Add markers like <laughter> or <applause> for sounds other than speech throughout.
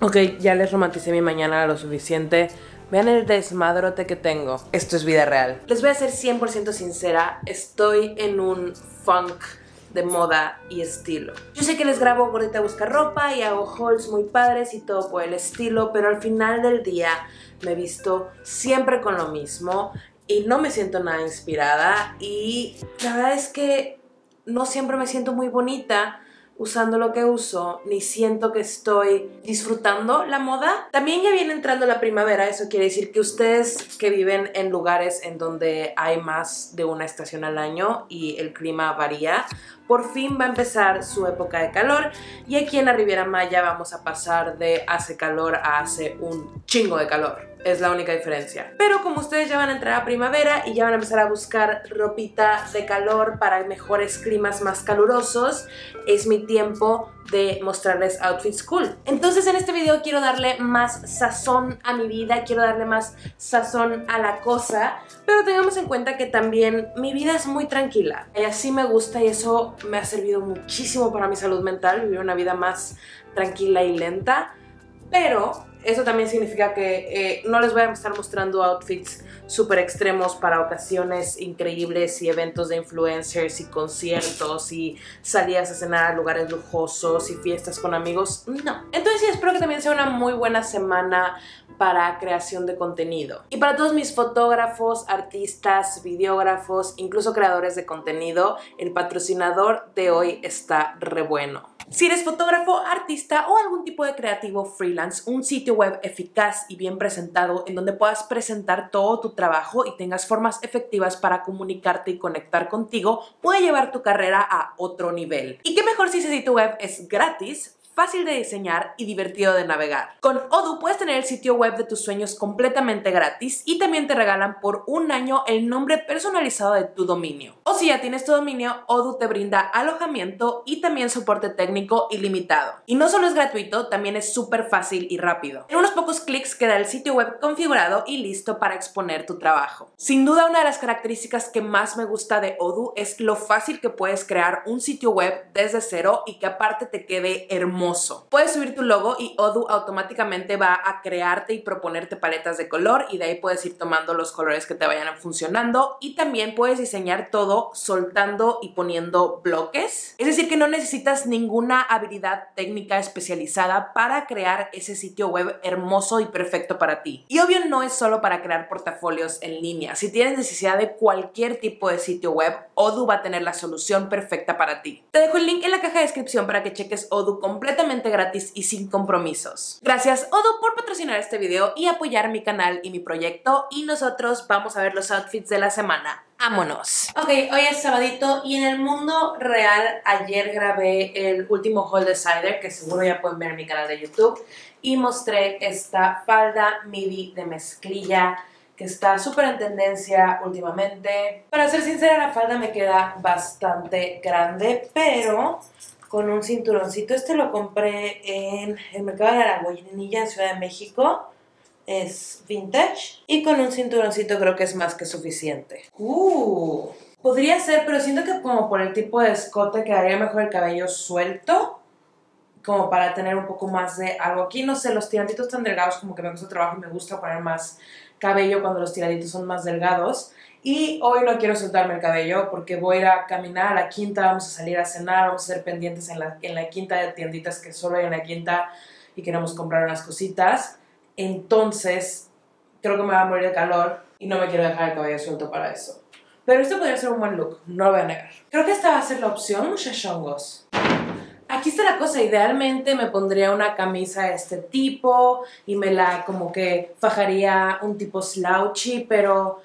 Ok, ya les romanticé mi mañana lo suficiente. Vean el desmadrote que tengo. Esto es vida real. Les voy a ser 100% sincera. Estoy en un funk de moda y estilo. Yo sé que les grabo gordita busca ropa y hago hauls muy padres y todo por el estilo, pero al final del día me visto siempre con lo mismo y no me siento nada inspirada y la verdad es que no siempre me siento muy bonita usando lo que uso, ni siento que estoy disfrutando la moda. También ya viene entrando la primavera, eso quiere decir que ustedes que viven en lugares en donde hay más de una estación al año y el clima varía, por fin va a empezar su época de calor y aquí en la Riviera Maya vamos a pasar de hace calor a hace un chingo de calor es la única diferencia. Pero como ustedes ya van a entrar a primavera y ya van a empezar a buscar ropita de calor para mejores climas más calurosos, es mi tiempo de mostrarles outfits cool. Entonces en este video quiero darle más sazón a mi vida, quiero darle más sazón a la cosa, pero tengamos en cuenta que también mi vida es muy tranquila. Y así me gusta y eso me ha servido muchísimo para mi salud mental, vivir una vida más tranquila y lenta, pero eso también significa que eh, no les voy a estar mostrando outfits súper extremos para ocasiones increíbles y eventos de influencers y conciertos y salidas a cenar a lugares lujosos y fiestas con amigos. No. Entonces espero que también sea una muy buena semana para creación de contenido. Y para todos mis fotógrafos, artistas, videógrafos, incluso creadores de contenido, el patrocinador de hoy está re bueno. Si eres fotógrafo, artista o algún tipo de creativo freelance, un sitio web eficaz y bien presentado en donde puedas presentar todo tu trabajo y tengas formas efectivas para comunicarte y conectar contigo puede llevar tu carrera a otro nivel. Y qué mejor si ese sitio web es gratis, fácil de diseñar y divertido de navegar. Con Odoo puedes tener el sitio web de tus sueños completamente gratis y también te regalan por un año el nombre personalizado de tu dominio. Si ya tienes tu dominio, Odoo te brinda alojamiento y también soporte técnico ilimitado. Y no solo es gratuito, también es súper fácil y rápido. En unos pocos clics queda el sitio web configurado y listo para exponer tu trabajo. Sin duda una de las características que más me gusta de Odoo es lo fácil que puedes crear un sitio web desde cero y que aparte te quede hermoso Puedes subir tu logo y Odoo automáticamente va a crearte y proponerte paletas de color y de ahí puedes ir tomando los colores que te vayan funcionando y también puedes diseñar todo soltando y poniendo bloques. Es decir, que no necesitas ninguna habilidad técnica especializada para crear ese sitio web hermoso y perfecto para ti. Y obvio no es solo para crear portafolios en línea. Si tienes necesidad de cualquier tipo de sitio web, Odoo va a tener la solución perfecta para ti. Te dejo el link en la caja de descripción para que cheques Odoo completamente gratis y sin compromisos. Gracias Odo por patrocinar este video y apoyar mi canal y mi proyecto y nosotros vamos a ver los outfits de la semana. ¡Vámonos! Ok, hoy es sabadito y en el mundo real ayer grabé el último haul de Cider que seguro ya pueden ver en mi canal de YouTube y mostré esta falda midi de mezclilla que está súper en tendencia últimamente. Para ser sincera, la falda me queda bastante grande, pero con un cinturoncito. Este lo compré en el mercado de la Guayanilla en Ciudad de México. Es vintage. Y con un cinturoncito creo que es más que suficiente. Uh, podría ser, pero siento que como por el tipo de escote quedaría mejor el cabello suelto. Como para tener un poco más de algo aquí. No sé, los tirantitos tan delgados como que me gusta trabajo y me gusta poner más cabello cuando los tiraditos son más delgados. Y hoy no quiero soltarme el cabello porque voy a ir a caminar a la quinta, vamos a salir a cenar, vamos a ser pendientes en la, en la quinta de tienditas que solo hay en la quinta y queremos comprar unas cositas. Entonces, creo que me va a morir de calor y no me quiero dejar el cabello suelto para eso. Pero esto podría ser un buen look, no lo voy a negar. Creo que esta va a ser la opción, muchachongos. Aquí está la cosa, idealmente me pondría una camisa de este tipo y me la como que fajaría un tipo slouchy, pero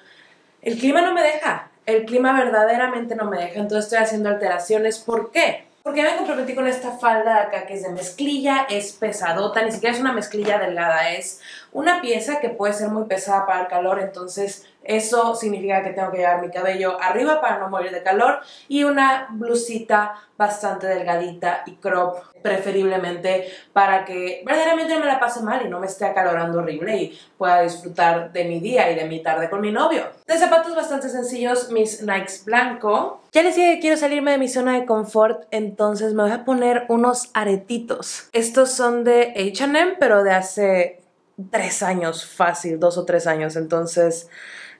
el clima no me deja, el clima verdaderamente no me deja, entonces estoy haciendo alteraciones. ¿Por qué? Porque me comprometí con esta falda de acá que es de mezclilla, es pesadota, ni siquiera es una mezclilla delgada, es una pieza que puede ser muy pesada para el calor, entonces Eso significa que tengo que llevar mi cabello arriba para no morir de calor y una blusita bastante delgadita y crop preferiblemente para que verdaderamente me la pase mal y no me esté acalorando horrible y pueda disfrutar de mi día y de mi tarde con mi novio. De zapatos bastante sencillos, mis Nikes blanco. Ya les dije que quiero salirme de mi zona de confort, entonces me voy a poner unos aretitos. Estos son de H&M, pero de hace tres años fácil, dos o tres años, entonces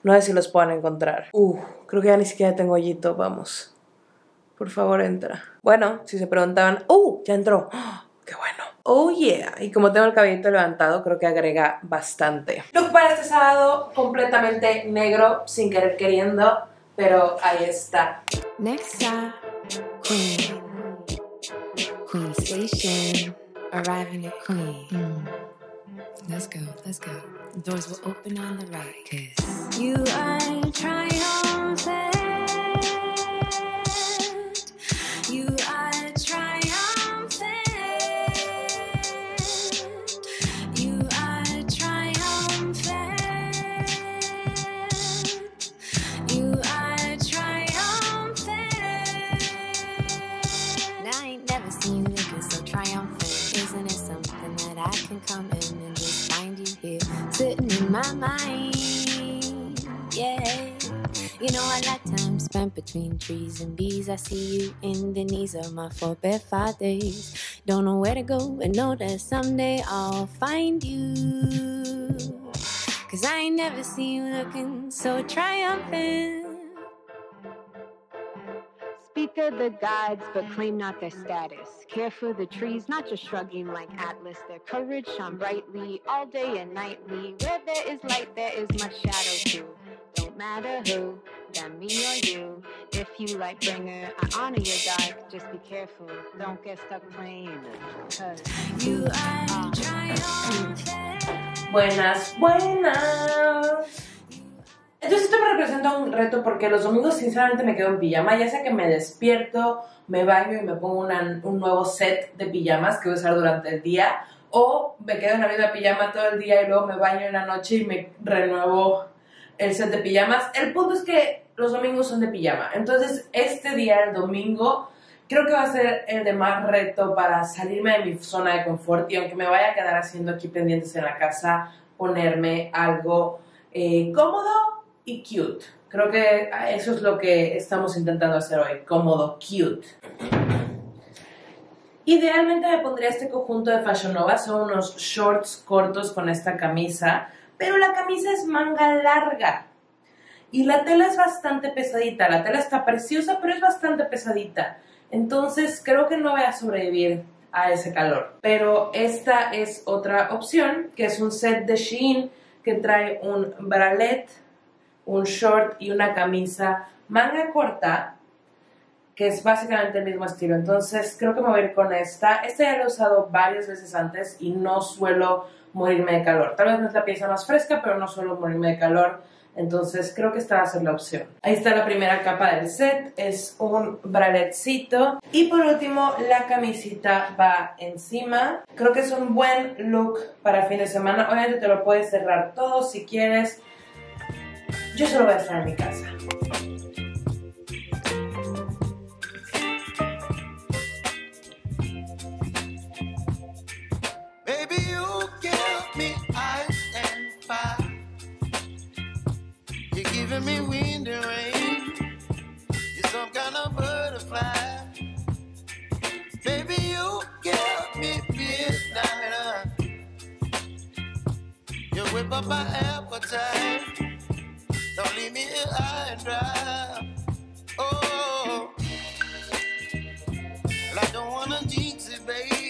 no sé si los puedan encontrar. Uh, creo que ya ni siquiera tengo hoyito, vamos. Por favor, entra. Bueno, si se preguntaban, ¡uh! Ya entró. ¡Oh, ¡Qué bueno! Oh yeah, y como tengo el cabellito levantado, creo que agrega bastante. Look para este sábado completamente negro, sin querer queriendo, pero ahí está. Next stop, Queen. Queen Station, arriving at Queen. Let's go, let's go. Doors will open on the right, cause you are triumphant. Between trees and bees. I see you in the knees of my forebear days. Don't know where to go, but know that someday I'll find you. Cause I ain't never seen you looking so triumphant. Speak of the gods, but claim not their status. Care for the trees, not just shrugging like Atlas. Their courage shone brightly all day and nightly. Where there is light, there is much shadow too. Don't matter who, than me or you. If you like bringer, I honor your dark. Just be careful, don't get stuck playing. Cause you are Buenas, buenas. Entonces esto me representa un reto porque los domingos sinceramente me quedo en pijama, ya sea que me despierto, me baño y me pongo un nuevo set de pijamas que voy a usar durante el día, o me quedo en la misma pijama todo el día y luego me baño en la noche y me renuevo el set de pijamas. El punto es que los domingos son de pijama. Entonces, este día, el domingo, creo que va a ser el de más reto para salirme de mi zona de confort y aunque me vaya a quedar haciendo aquí pendientes en la casa, ponerme algo eh, cómodo y cute. Creo que eso es lo que estamos intentando hacer hoy, cómodo, cute. Idealmente me pondría este conjunto de Fashion Nova, son unos shorts cortos con esta camisa pero la camisa es manga larga. Y la tela es bastante pesadita. La tela está preciosa, pero es bastante pesadita. Entonces creo que no voy a sobrevivir a ese calor. Pero esta es otra opción, que es un set de Shein que trae un bralet, un short y una camisa manga corta, que es básicamente el mismo estilo. Entonces creo que me voy a ir con esta. Esta ya la he usado varias veces antes y no suelo morirme de calor. Tal vez no es la pieza más fresca, pero no solo morirme de calor. Entonces creo que esta va a ser la opción. Ahí está la primera capa del set, es un braletcito. Y por último, la camisita va encima. Creo que es un buen look para fin de semana. Obviamente te lo puedes cerrar todo si quieres. Yo solo voy a estar en mi casa. giving me wind and rain. You're some kind of butterfly. Baby, you give me midnight. You whip up my appetite. Don't leave me here high and dry. Oh, well, I don't wanna jinx it, baby.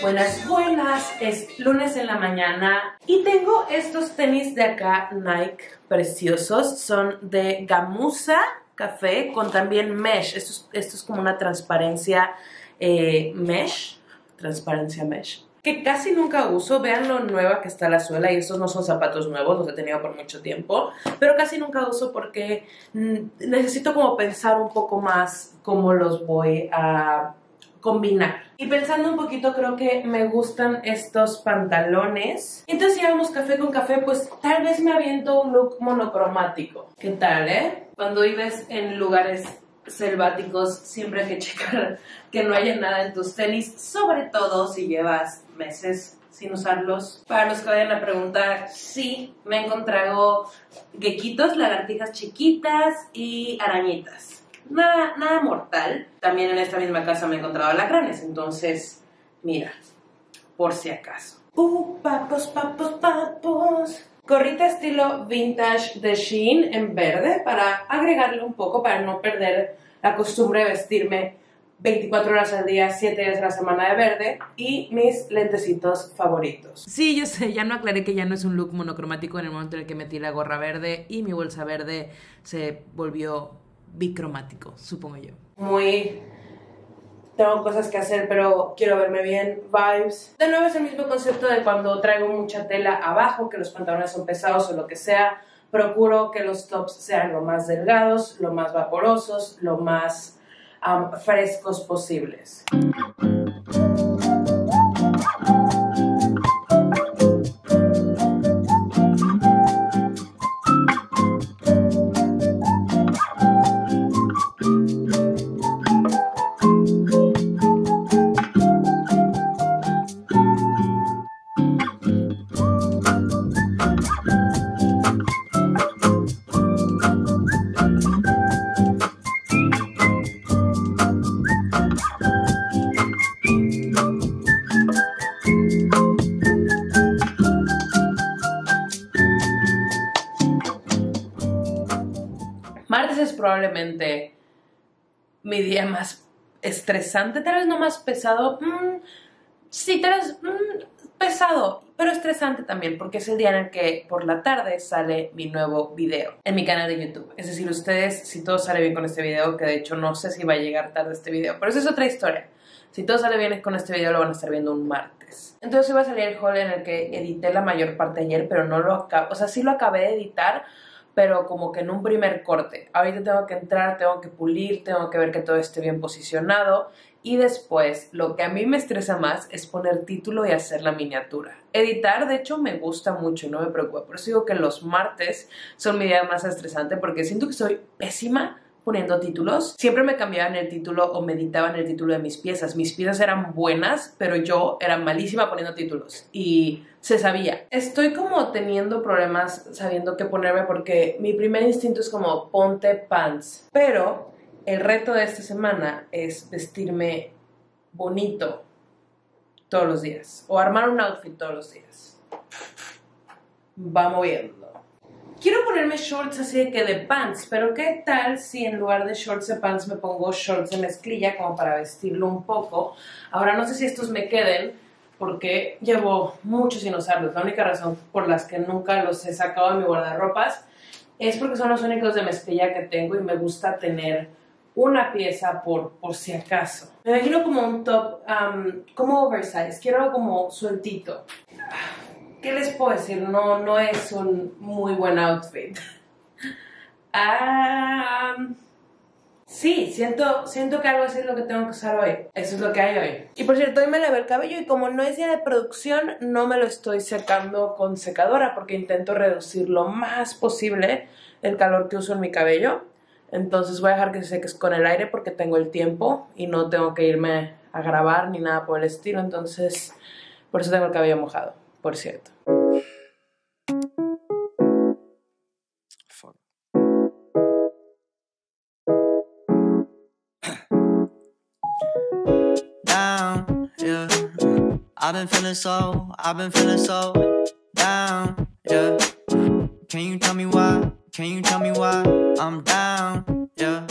Buenas, buenas, es lunes en la mañana y tengo estos tenis de acá, Nike, preciosos, son de gamuza café con también mesh, esto es, esto es como una transparencia eh, mesh, transparencia mesh. que casi nunca uso. Vean lo nueva que está la suela y estos no son zapatos nuevos, los he tenido por mucho tiempo, pero casi nunca uso porque mm, necesito como pensar un poco más cómo los voy a combinar. Y pensando un poquito, creo que me gustan estos pantalones. Entonces, si café con café, pues tal vez me aviento un look monocromático. ¿Qué tal, eh? Cuando vives en lugares selváticos, siempre hay que <laughs> checar que no haya nada en tus tenis, sobre todo si llevas meses sin usarlos. Para los que vayan a preguntar, sí, me he encontrado gequitos, lagartijas chiquitas y arañitas nada, nada mortal. También en esta misma casa me he encontrado alacranes, entonces, mira, por si acaso. Uh, papos, papos, papos. Gorrita estilo vintage de Shein en verde para agregarle un poco, para no perder la costumbre de vestirme 24 horas al día, 7 días a la semana de verde y mis lentecitos favoritos. Sí, yo sé, ya no aclaré que ya no es un look monocromático en el momento en el que metí la gorra verde y mi bolsa verde se volvió bicromático, supongo yo. Muy tengo cosas que hacer, pero quiero verme bien, vibes. De nuevo es el mismo concepto de cuando traigo mucha tela abajo, que los pantalones son pesados o lo que sea, procuro que los tops sean lo más delgados, lo más vaporosos, lo más frescos posibles. Probablemente mi día más estresante, tal vez no más pesado. mm, sí, tal vez mm, pesado, pero estresante también, porque es el día en el que por la tarde sale mi nuevo video en mi canal de YouTube. Es decir, ustedes, si todo sale bien con este video, que de hecho no sé si va a llegar tarde este video, pero eso es otra historia. Si todo sale bien con este video, lo van a estar viendo un martes. Entonces iba a salir el haul en el que edité la mayor parte ayer, pero no lo acabé, o sea, sí lo acabé de editar, pero como que en un primer corte. Ahorita tengo que entrar, tengo que pulir, tengo que ver que todo esté bien posicionado y después lo que a mí me estresa más es poner título y hacer la miniatura. Editar, de hecho, me gusta mucho no me preocupa. Por eso digo que los martes son mi día más estresante porque siento que soy pésima poniendo títulos. Siempre me cambiaban el título o me editaban el título de mis piezas. Mis piezas eran buenas, pero yo era malísima poniendo títulos y se sabía. Estoy como teniendo problemas sabiendo qué ponerme porque mi primer instinto es como ponte pants, pero el reto de esta semana es vestirme bonito todos los días o armar un outfit todos los días. Vamos viendo. Quiero ponerme shorts así de que de pants, pero ¿qué tal si en lugar de shorts de pants me pongo shorts de mezclilla como para vestirlo un poco? Ahora no sé si estos me queden porque llevo mucho sin usarlos. La única razón por las que nunca los he sacado de mi guardarropas es porque son los únicos de mezclilla que tengo y me gusta tener una pieza por, por si acaso. Me imagino como un top, um, como oversize, quiero algo como sueltito. ¿Qué les puedo decir? No, no es un muy buen outfit. <laughs> Ah, sí, siento, siento que algo así es lo que tengo que usar hoy. Eso es lo que hay hoy. Y por cierto, hoy me lavé el cabello y como no es día de producción, no me lo estoy secando con secadora porque intento reducir lo más posible el calor que uso en mi cabello. Entonces voy a dejar que se seque con el aire porque tengo el tiempo y no tengo que irme a grabar ni nada por el estilo. Entonces, por eso tengo el cabello mojado, por cierto. Down, yeah. I've been feeling so, I've been feeling so down, yeah. Can you tell me why? Can you tell me why I'm down, yeah?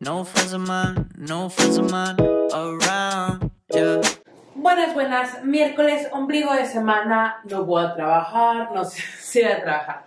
No friends of mine, no friends of mine around, yeah. Buenas, buenas. Miércoles, ombligo de semana. No voy a trabajar. No sé <laughs> si voy a trabajar.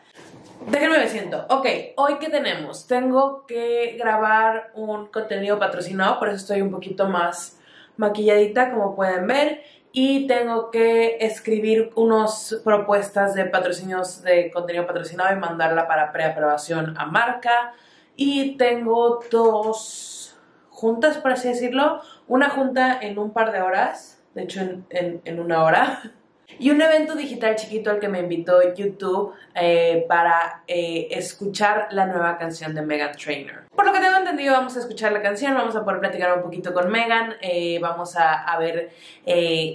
Déjenme me siento. Ok, hoy qué tenemos? Tengo que grabar un contenido patrocinado, por eso estoy un poquito más maquilladita, como pueden ver. y tengo que escribir unas propuestas de patrocinios de contenido patrocinado y mandarla para preaprobación a marca. Y tengo dos juntas, por así decirlo. Una junta en un par de horas, de hecho en, una hora. Y un evento digital chiquito al que me invitó YouTube eh, para eh, escuchar la nueva canción de Megan Trainor. Por lo que tengo entendido, vamos a escuchar la canción, vamos a poder platicar un poquito con Megan, eh, vamos a, ver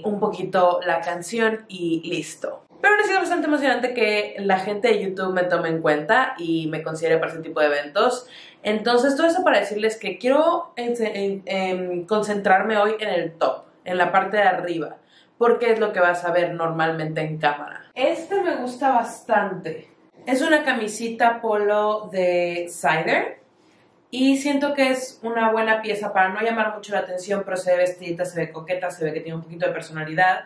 un poquito la canción y listo. Pero ha sido bastante emocionante que la gente de YouTube me tome en cuenta y me considere para este tipo de eventos. Entonces, todo eso para decirles que quiero en- en- en concentrarme hoy en el top, en la parte de arriba porque es lo que vas a ver normalmente en cámara. Este me gusta bastante. Es una camisita polo de Cider y siento que es una buena pieza para no llamar mucho la atención, pero se ve vestidita, se ve coqueta, se ve que tiene un poquito de personalidad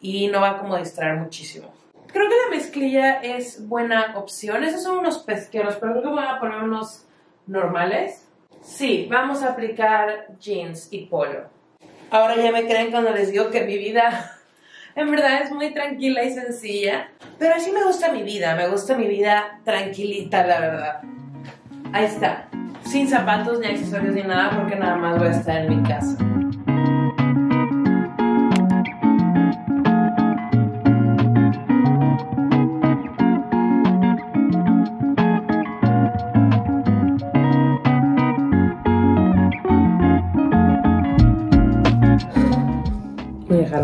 y no va como a distraer muchísimo. Creo que la mezclilla es buena opción. Esos son unos pesqueros, pero creo que voy a poner unos normales. Sí, vamos a aplicar jeans y polo. Ahora ya me creen cuando les digo que mi vida en verdad es muy tranquila y sencilla. Pero así me gusta mi vida, me gusta mi vida tranquilita, la verdad. Ahí está. Sin zapatos ni accesorios ni nada porque nada más voy a estar en mi casa.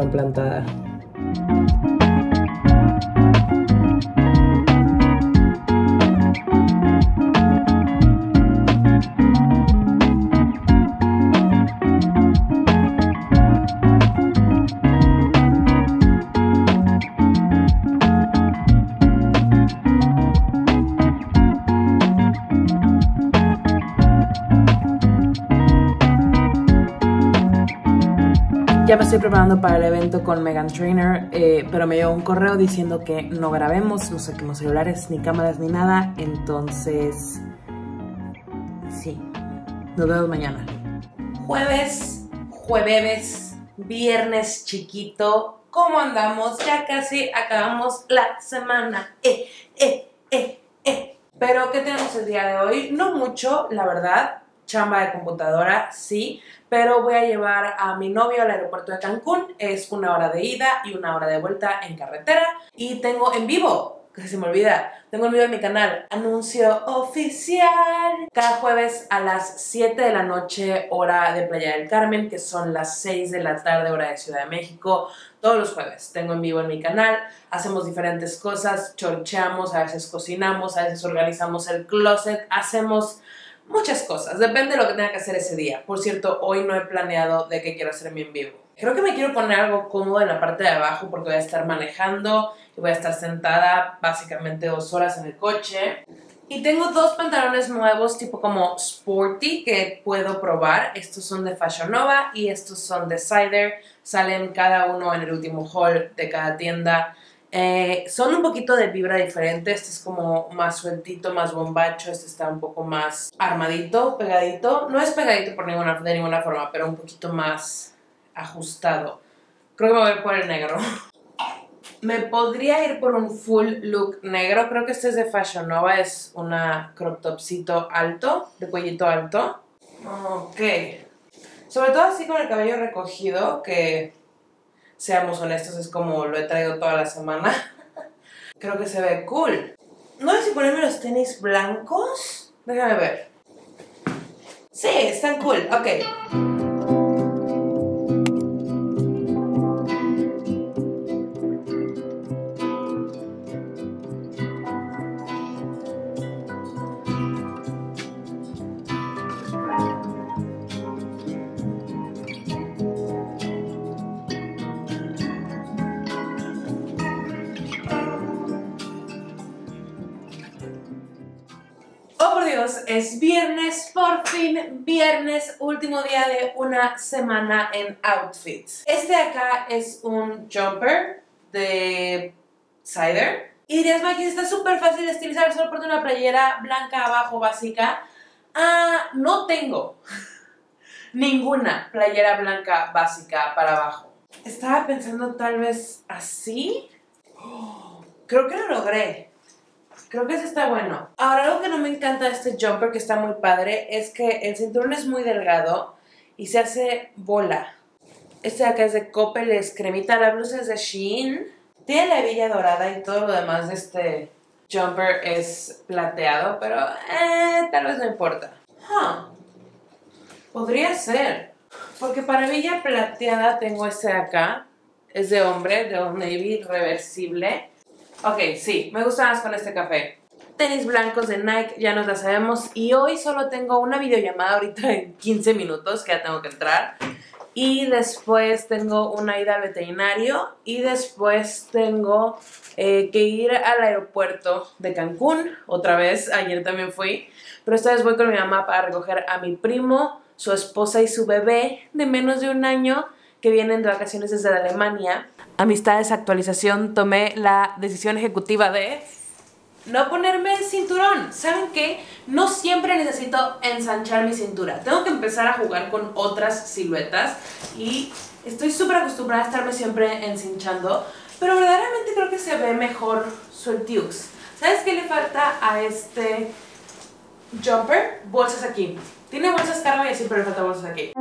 Me dejaron Ya me estoy preparando para el evento con Megan Trainer, eh, pero me llegó un correo diciendo que no grabemos, no saquemos celulares, ni cámaras, ni nada. Entonces, sí, nos vemos mañana. Jueves, jueves, viernes chiquito. ¿Cómo andamos? Ya casi acabamos la semana. Eh, eh, eh, eh. Pero, ¿qué tenemos el día de hoy? No mucho, la verdad. Chamba de computadora, sí pero voy a llevar a mi novio al aeropuerto de Cancún. Es una hora de ida y una hora de vuelta en carretera. Y tengo en vivo, que se me olvida, tengo en vivo en mi canal, anuncio oficial. Cada jueves a las 7 de la noche, hora de Playa del Carmen, que son las 6 de la tarde, hora de Ciudad de México. Todos los jueves tengo en vivo en mi canal. Hacemos diferentes cosas, chorcheamos, a veces cocinamos, a veces organizamos el closet, hacemos muchas cosas, depende de lo que tenga que hacer ese día. Por cierto, hoy no he planeado de qué quiero hacer mi en vivo. Creo que me quiero poner algo cómodo en la parte de abajo porque voy a estar manejando y voy a estar sentada básicamente dos horas en el coche. Y tengo dos pantalones nuevos tipo como sporty que puedo probar. Estos son de Fashion Nova y estos son de Cider. Salen cada uno en el último haul de cada tienda. Eh, son un poquito de vibra diferente. Este es como más sueltito, más bombacho. Este está un poco más armadito, pegadito. No es pegadito por ninguna, de ninguna forma, pero un poquito más ajustado. Creo que me voy por el negro. <laughs> Me podría ir por un full look negro. Creo que este es de Fashion Nova. Es una crop topcito alto, de cuellito alto. Ok. Sobre todo así con el cabello recogido, que seamos honestos, es como lo he traído toda la semana. <laughs> Creo que se ve cool. No sé si ponerme los tenis blancos. Déjame ver. Sí, están cool. Ok. Por Dios, es viernes, por fin, viernes, último día de una semana en outfits. Este de acá es un jumper de Cider. Y dirías, Maki, está súper fácil de estilizar, solo ponte una playera blanca abajo, básica. Ah, no tengo <laughs> ninguna playera blanca básica para abajo. Estaba pensando tal vez así. <gasps> Creo que lo logré. Creo que ese está bueno. Ahora, algo que no me encanta de este jumper, que está muy padre, es que el cinturón es muy delgado y se hace bola. Este de acá es de Coppel, es cremita. La blusa es de Shein. Tiene la hebilla dorada y todo lo demás de este jumper es plateado, pero eh, tal vez no importa. Huh. Podría ser. Porque para hebilla plateada tengo este de acá. Es de hombre, de Old Navy, reversible. Ok, sí, me gusta más con este café. Tenis blancos de Nike, ya nos la sabemos. Y hoy solo tengo una videollamada ahorita en 15 minutos, que ya tengo que entrar. Y después tengo una ida al veterinario. Y después tengo eh, que ir al aeropuerto de Cancún. Otra vez, ayer también fui. Pero esta vez voy con mi mamá para recoger a mi primo, su esposa y su bebé de menos de un año que vienen de vacaciones desde Alemania. Amistades, actualización, tomé la decisión ejecutiva de no ponerme el cinturón. ¿Saben qué? No siempre necesito ensanchar mi cintura. Tengo que empezar a jugar con otras siluetas y estoy súper acostumbrada a estarme siempre encinchando, pero verdaderamente creo que se ve mejor sueltiux. ¿Sabes qué le falta a este jumper? Bolsas aquí. Tiene bolsas cargo y así, pero le falta bolsas aquí.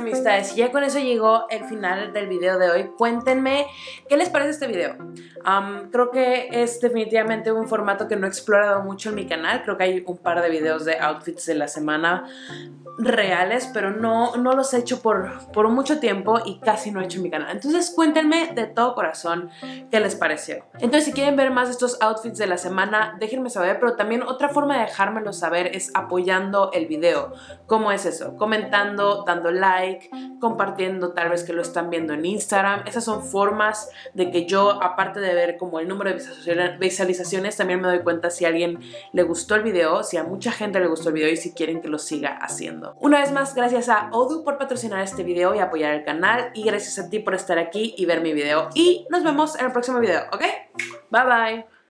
Amistades, y ya con eso llegó el final del video de hoy. Cuéntenme qué les parece este video. Am, creo que es definitivamente un formato que no he explorado mucho en mi canal. Creo que hay un par de videos de outfits de la semana reales, pero no, no los he hecho por, por mucho tiempo y casi no he hecho en mi canal. Entonces cuéntenme de todo corazón qué les pareció. Entonces si quieren ver más de estos outfits de la semana, déjenme saber, pero también otra forma de dejármelo saber es apoyando el video. ¿Cómo es eso? Comentando, dando like, compartiendo tal vez que lo están viendo en Instagram. Esas son formas de que yo, aparte de ver como el número de visualizaciones- también me doy cuenta si a alguien le gustó el video, si a mucha gente le gustó el video y si quieren que lo siga haciendo. Una vez más, gracias a Odu por patrocinar este video y apoyar el canal y gracias a ti por estar aquí y ver mi video. Y nos vemos en el próximo video, ¿ok? Bye bye.